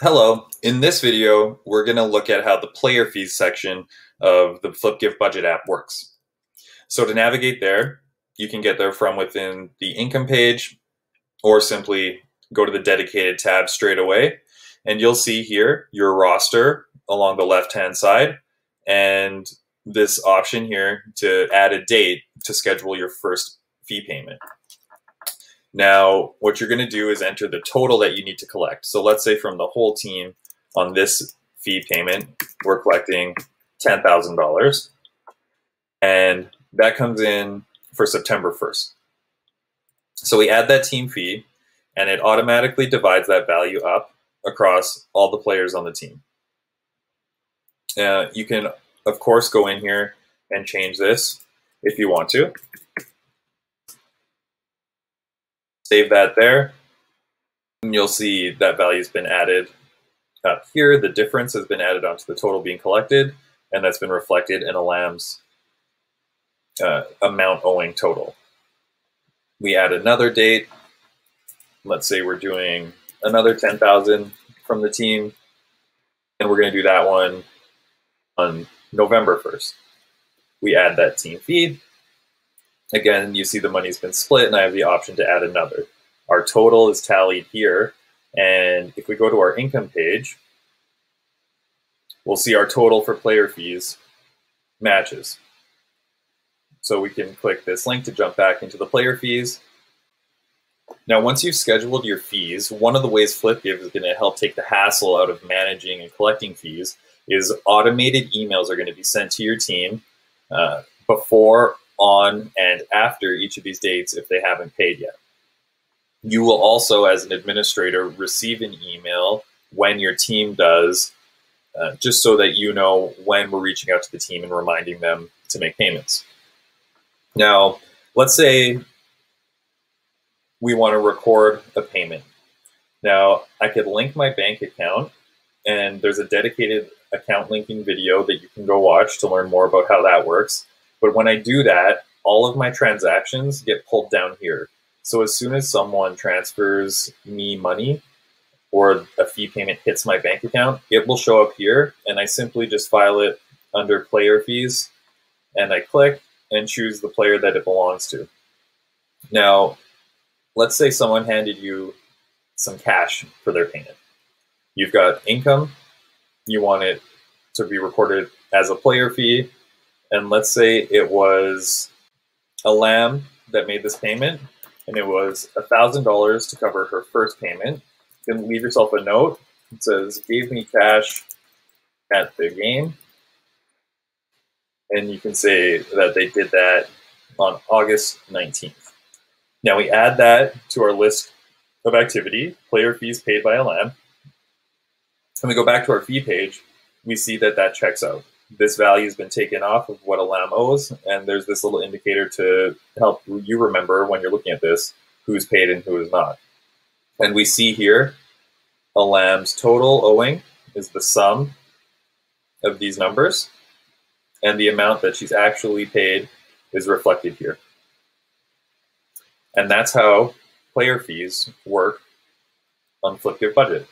Hello, in this video, we're going to look at how the player fees section of the FlipGive budget app works. So to navigate there, you can get there from within the income page or simply go to the dedicated tab straight away. And you'll see here your roster along the left-hand side and this option here to add a date to schedule your first fee payment. Now, what you're going to do is enter the total that you need to collect. So let's say from the whole team on this fee payment, we're collecting $10,000. And that comes in for September 1st. So we add that team fee, and it automatically divides that value up across all the players on the team. Uh, you can, of course, go in here and change this if you want to. Save that there. And you'll see that value's been added up here. The difference has been added onto the total being collected, and that's been reflected in Alam's uh, amount owing total. We add another date. Let's say we're doing another 10,000 from the team, and we're going to do that one on November 1st. We add that team feed, Again, you see the money's been split and I have the option to add another. Our total is tallied here. And if we go to our income page, we'll see our total for player fees matches. So we can click this link to jump back into the player fees. Now, once you've scheduled your fees, one of the ways FlipGive is going to help take the hassle out of managing and collecting fees is automated emails are going to be sent to your team uh, before on and after each of these dates if they haven't paid yet. You will also, as an administrator, receive an email when your team does, uh, just so that you know when we're reaching out to the team and reminding them to make payments. Now, let's say we want to record a payment. Now, I could link my bank account, and there's a dedicated account linking video that you can go watch to learn more about how that works. But when I do that, all of my transactions get pulled down here. So as soon as someone transfers me money or a fee payment hits my bank account, it will show up here and I simply just file it under player fees and I click and choose the player that it belongs to. Now, let's say someone handed you some cash for their payment. You've got income, you want it to be recorded as a player fee, and let's say it was a lamb that made this payment, and it was $1,000 to cover her first payment. Can leave yourself a note. It says, gave me cash at the game. And you can say that they did that on August 19th. Now we add that to our list of activity, player fees paid by a lamb. And we go back to our fee page, we see that that checks out this value has been taken off of what a lamb owes, and there's this little indicator to help you remember when you're looking at this who's paid and who is not. And we see here a lamb's total owing is the sum of these numbers, and the amount that she's actually paid is reflected here. And that's how player fees work on FlipGive Budget.